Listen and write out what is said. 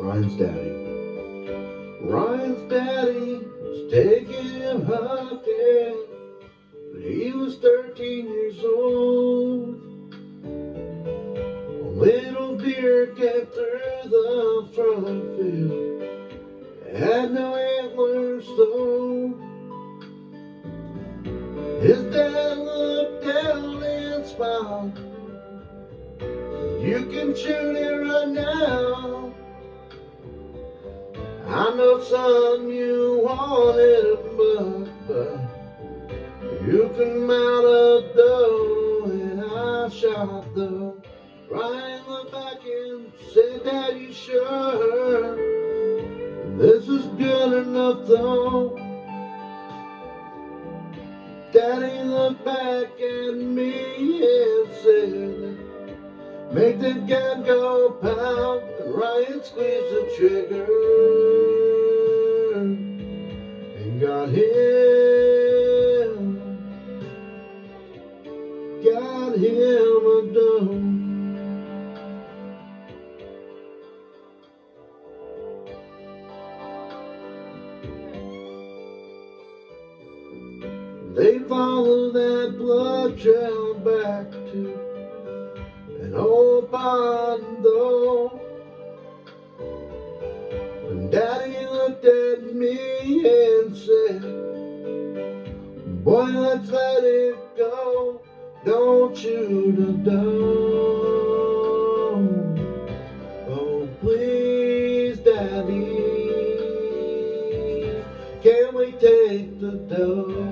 Ryan's daddy. Ryan's daddy was taking him hunting when he was 13 years old. A little deer came through the front field. Had no antlers though. His dad looked down and smiled. You can shoot it right now. I know, son, you wanted a buck, but you can mount a doe, and I shot the in the back and said, Dad, you sure this is good enough, though? Daddy looked back at Make that gun go pow, and Ryan squeezed the trigger and got him, got him a doe. They follow that blood trail back to an old window. And daddy looked at me and said, Boy, let's let it go. Don't shoot a dog. Oh, please, daddy, can we take the dog?